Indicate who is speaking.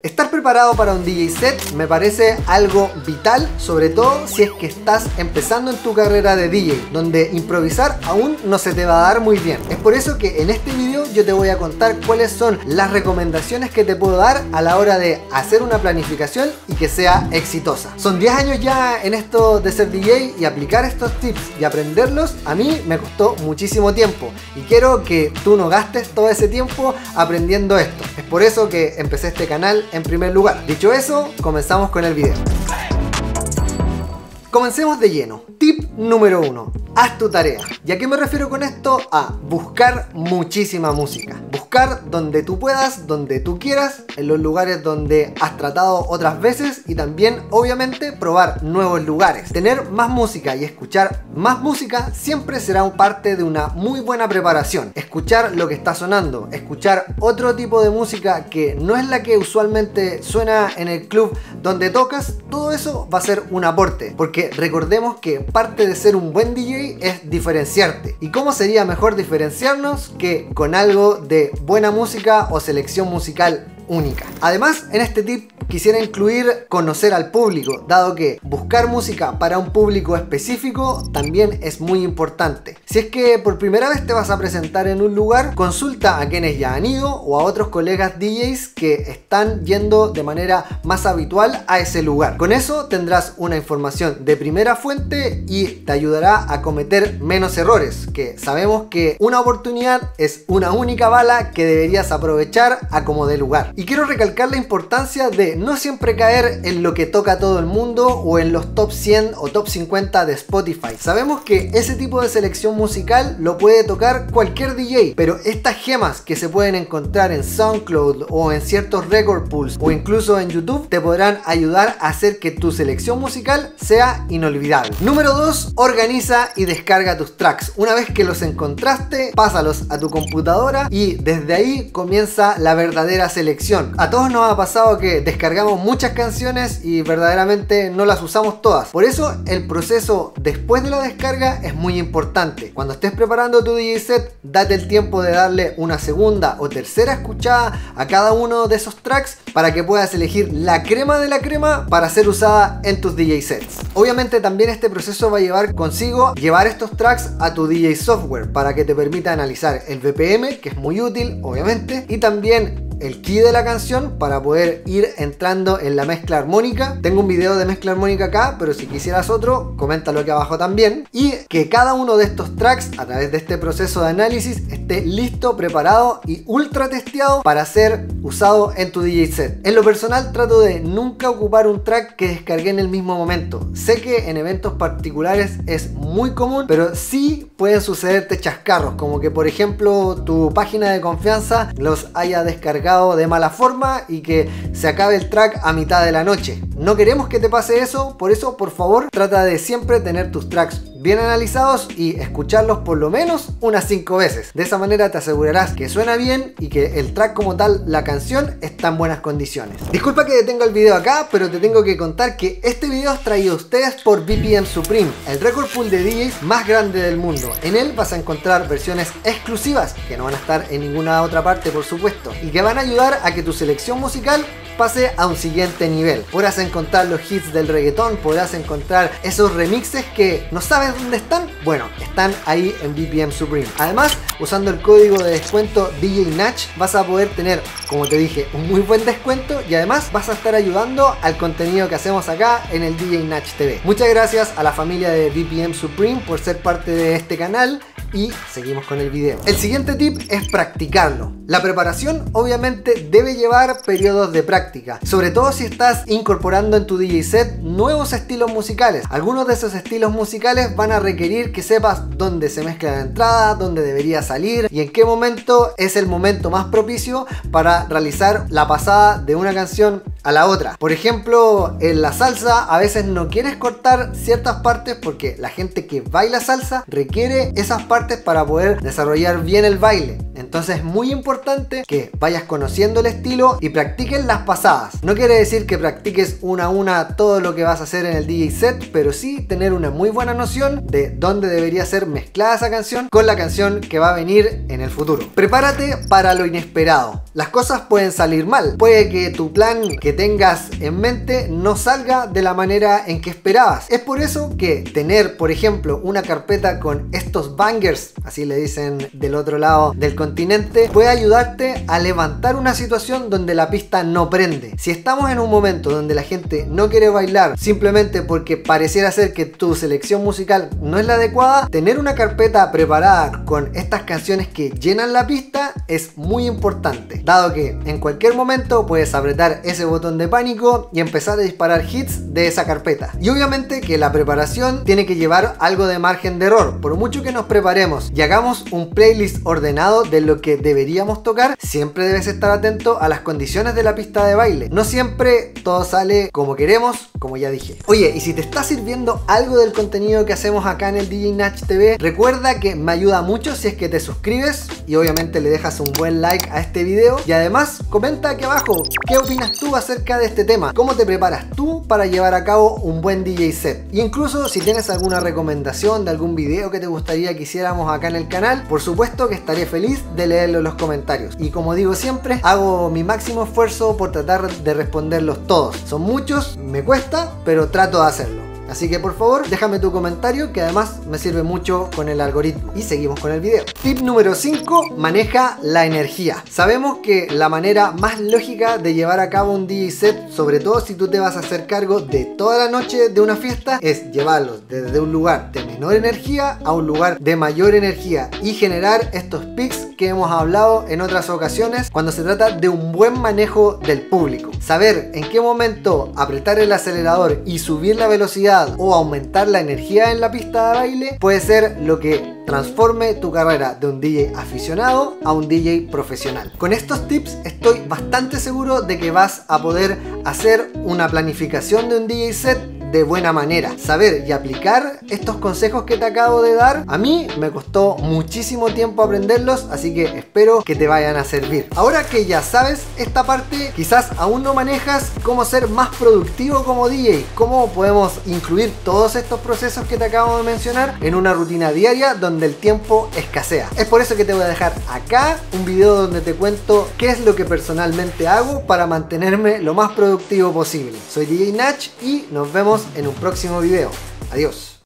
Speaker 1: Estar preparado para un DJ set me parece algo vital, sobre todo si es que estás empezando en tu carrera de DJ, donde improvisar aún no se te va a dar muy bien. Es por eso que en este video yo te voy a contar cuáles son las recomendaciones que te puedo dar a la hora de hacer una planificación y que sea exitosa. Son 10 años ya en esto de ser DJ y aplicar estos tips y aprenderlos a mí me costó muchísimo tiempo y quiero que tú no gastes todo ese tiempo aprendiendo esto. Es por eso que empecé este canal en primer lugar. Dicho eso, comenzamos con el video. Comencemos de lleno. Tip número 1. Haz tu tarea. ¿Y a qué me refiero con esto? A buscar muchísima música. Buscar donde tú puedas, donde tú quieras, en los lugares donde has tratado otras veces y también obviamente probar nuevos lugares. Tener más música y escuchar más música siempre será un parte de una muy buena preparación. Escuchar lo que está sonando, escuchar otro tipo de música que no es la que usualmente suena en el club donde tocas, todo eso va a ser un aporte. Porque recordemos que parte de ser un buen DJ es diferenciarte. ¿Y cómo sería mejor diferenciarnos que con algo de buena música o selección musical única? Además, en este tip quisiera incluir conocer al público, dado que buscar música para un público específico también es muy importante. Si es que por primera vez te vas a presentar en un lugar, consulta a quienes ya han ido o a otros colegas DJs que están yendo de manera más habitual a ese lugar. Con eso tendrás una información de primera fuente y te ayudará a cometer menos errores, que sabemos que una oportunidad es una única bala que deberías aprovechar a como de lugar. Y quiero recalcar la importancia de no siempre caer en lo que toca todo el mundo o en los top 100 o top 50 de Spotify. Sabemos que ese tipo de selección musical lo puede tocar cualquier DJ, pero estas gemas que se pueden encontrar en SoundCloud o en ciertos record pools o incluso en YouTube te podrán ayudar a hacer que tu selección musical sea inolvidable. Número 2, organiza y descarga tus tracks. Una vez que los encontraste, pásalos a tu computadora y desde ahí comienza la verdadera selección. A todos nos ha pasado que descargamos cargamos muchas canciones y verdaderamente no las usamos todas. Por eso el proceso después de la descarga es muy importante. Cuando estés preparando tu DJ set, date el tiempo de darle una segunda o tercera escuchada a cada uno de esos tracks para que puedas elegir la crema de la crema para ser usada en tus DJ sets. Obviamente también este proceso va a llevar consigo llevar estos tracks a tu DJ software para que te permita analizar el BPM, que es muy útil obviamente, y también el key de la canción para poder ir entrando en la mezcla armónica. Tengo un video de mezcla armónica acá, pero si quisieras otro, coméntalo aquí abajo también. Y que cada uno de estos tracks, a través de este proceso de análisis, esté listo, preparado y ultra testeado para ser usado en tu DJ set. En lo personal trato de nunca ocupar un track que descargué en el mismo momento. Sé que en eventos particulares es muy común, pero sí pueden sucederte chascarros, como que por ejemplo tu página de confianza los haya descargado de mala forma y que se acabe el track a mitad de la noche. No queremos que te pase eso, por eso por favor trata de siempre tener tus tracks bien analizados y escucharlos por lo menos unas 5 veces. De esa manera te asegurarás que suena bien y que el track como tal, la canción, está en buenas condiciones. Disculpa que detenga el video acá, pero te tengo que contar que este video es traído a ustedes por BPM Supreme, el record pool de DJs más grande del mundo. En él vas a encontrar versiones exclusivas que no van a estar en ninguna otra parte por supuesto y que van a ayudar a que tu selección musical pase a un siguiente nivel. Encontrar los hits del reggaetón, podrás encontrar esos remixes que no sabes dónde están. Bueno, están ahí en BPM Supreme. Además, usando el código de descuento DJ Natch vas a poder tener, como te dije, un muy buen descuento y además vas a estar ayudando al contenido que hacemos acá en el DJ Natch TV. Muchas gracias a la familia de BPM Supreme por ser parte de este canal y seguimos con el video. El siguiente tip es practicarlo. La preparación obviamente debe llevar periodos de práctica, sobre todo si estás incorporando en tu DJ set nuevos estilos musicales. Algunos de esos estilos musicales van a requerir que sepas dónde se mezcla la entrada, dónde debería salir y en qué momento es el momento más propicio para realizar la pasada de una canción a la otra. Por ejemplo, en la salsa a veces no quieres cortar ciertas partes porque la gente que baila salsa requiere esas partes para poder desarrollar bien el baile. Entonces es muy importante que vayas conociendo el estilo y practiques las pasadas. No quiere decir que practiques una a una todo lo que vas a hacer en el DJ set, pero sí tener una muy buena noción de dónde debería ser mezclada esa canción con la canción que va a venir en el futuro. Prepárate para lo inesperado. Las cosas pueden salir mal. Puede que tu plan tengas en mente no salga de la manera en que esperabas. Es por eso que tener, por ejemplo, una carpeta con estos bangers, así le dicen del otro lado del continente, puede ayudarte a levantar una situación donde la pista no prende. Si estamos en un momento donde la gente no quiere bailar simplemente porque pareciera ser que tu selección musical no es la adecuada, tener una carpeta preparada con estas canciones que llenan la pista es muy importante, dado que en cualquier momento puedes apretar ese botón de pánico y empezar a disparar hits de esa carpeta. Y obviamente que la preparación tiene que llevar algo de margen de error, por mucho que nos preparemos y hagamos un playlist ordenado de lo que deberíamos tocar, siempre debes estar atento a las condiciones de la pista de baile. No siempre todo sale como queremos, como ya dije. Oye, y si te está sirviendo algo del contenido que hacemos acá en el DJ Natch TV, recuerda que me ayuda mucho si es que te suscribes y obviamente le dejas un buen like a este video y además comenta aquí abajo qué opinas tú de este tema, cómo te preparas tú para llevar a cabo un buen DJ set. Y incluso si tienes alguna recomendación de algún video que te gustaría que hiciéramos acá en el canal, por supuesto que estaré feliz de leerlo en los comentarios. Y como digo siempre, hago mi máximo esfuerzo por tratar de responderlos todos. Son muchos, me cuesta, pero trato de hacerlo. Así que por favor déjame tu comentario que además me sirve mucho con el algoritmo. Y seguimos con el video. Tip número 5. Maneja la energía. Sabemos que la manera más lógica de llevar a cabo un DJ set, sobre todo si tú te vas a hacer cargo de toda la noche de una fiesta, es llevarlos desde un lugar de menor energía a un lugar de mayor energía y generar estos pics que hemos hablado en otras ocasiones cuando se trata de un buen manejo del público. Saber en qué momento apretar el acelerador y subir la velocidad o aumentar la energía en la pista de baile puede ser lo que transforme tu carrera de un DJ aficionado a un DJ profesional. Con estos tips estoy bastante seguro de que vas a poder hacer una planificación de un DJ set de buena manera. Saber y aplicar estos consejos que te acabo de dar, a mí me costó muchísimo tiempo aprenderlos, así que espero que te vayan a servir. Ahora que ya sabes esta parte, quizás aún no manejas cómo ser más productivo como DJ, cómo podemos incluir todos estos procesos que te acabo de mencionar en una rutina diaria donde el tiempo escasea. Es por eso que te voy a dejar acá un video donde te cuento qué es lo que personalmente hago para mantenerme lo más productivo posible. Soy DJ Natch y nos en un próximo video. Adiós.